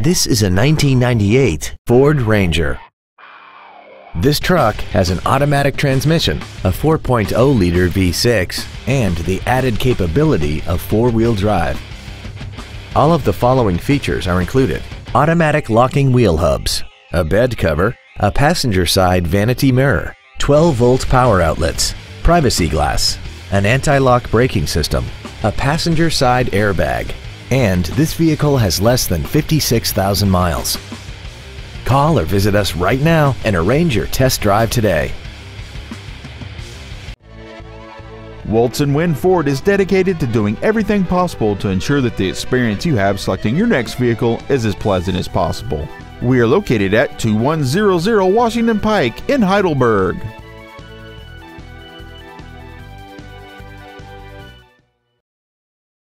This is a 1998 Ford Ranger. This truck has an automatic transmission, a 4.0-liter V6, and the added capability of four-wheel drive. All of the following features are included. Automatic locking wheel hubs, a bed cover, a passenger side vanity mirror, 12-volt power outlets, privacy glass, an anti-lock braking system, a passenger side airbag, and this vehicle has less than 56,000 miles. Call or visit us right now and arrange your test drive today. Woltz Wind Ford is dedicated to doing everything possible to ensure that the experience you have selecting your next vehicle is as pleasant as possible. We are located at 2100 Washington Pike in Heidelberg.